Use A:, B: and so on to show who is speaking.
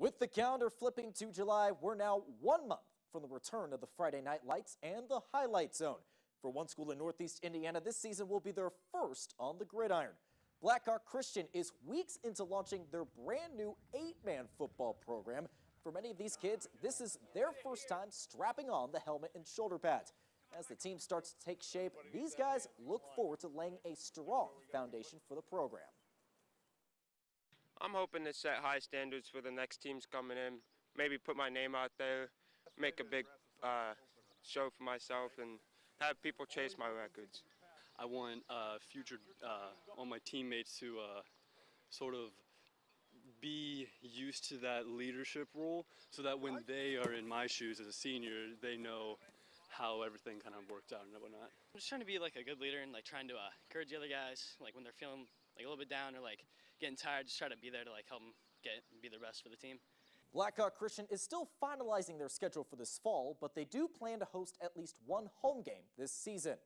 A: With the calendar flipping to July, we're now one month from the return of the Friday Night Lights and the Highlight Zone. For one school in Northeast Indiana, this season will be their first on the gridiron. Blackhawk Christian is weeks into launching their brand new eight-man football program. For many of these kids, this is their first time strapping on the helmet and shoulder pads. As the team starts to take shape, these guys look forward to laying a strong foundation for the program.
B: I'm hoping to set high standards for the next teams coming in. Maybe put my name out there, make a big uh, show for myself, and have people chase my records.
C: I want uh, future uh, all my teammates to uh, sort of be used to that leadership role, so that when they are in my shoes as a senior, they know how everything kind of worked out and whatnot.
D: I'm just trying to be like a good leader and like trying to uh, encourage the other guys, like when they're feeling like a little bit down or like getting tired, just try to be there to like help them get be the best for the team.
A: Blackhawk Christian is still finalizing their schedule for this fall, but they do plan to host at least one home game this season.